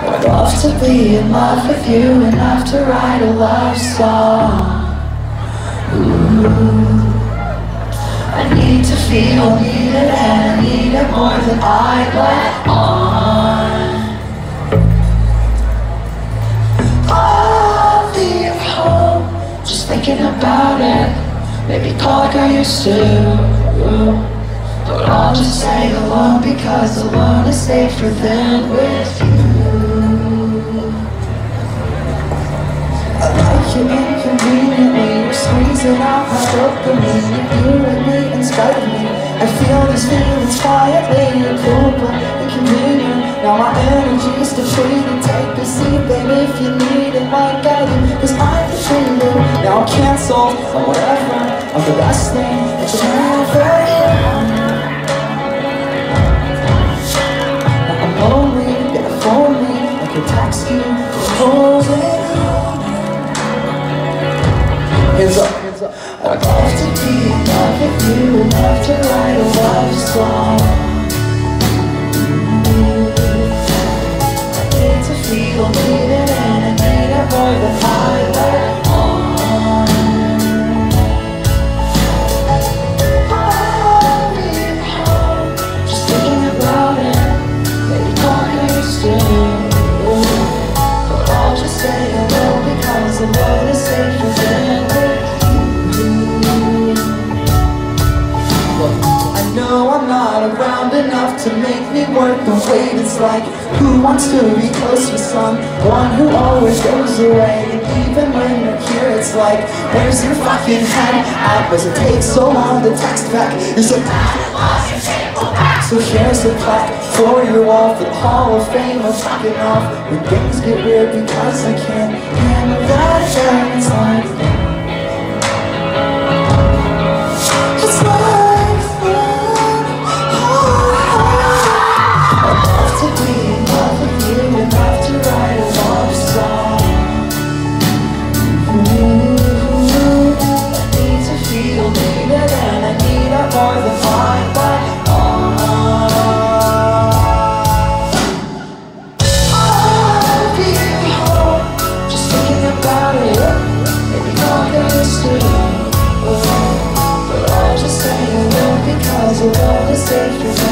I'd love to be in love with you enough to write a love song. Ooh. I need to feel needed and I need it more than I let on. I'll be home, just thinking about it. Maybe call like I used to. But I'll just stay alone because alone is safer than with you you inconveniently You're squeezing out my dopamine You and me in spite of me I feel these feelings quietly You're cool but inconvenient Now my energy's depleted Take a seat baby if you need it like I do Cause I'm defeated Now I'm cancelled or whatever I'm the best thing that you ever text you, hold Hands up, hands up. Love to be in love with you enough to write a love song. Enough to make me worth the wait. It's like, who wants to be close with someone who always goes away? And even when you're here, it's like, where's your fucking head at? Does it take so long to text back? you said Is it so here's a plaque for your wall for the Hall of Fame I'm fucking off when things get weird because I can't love is safe forever.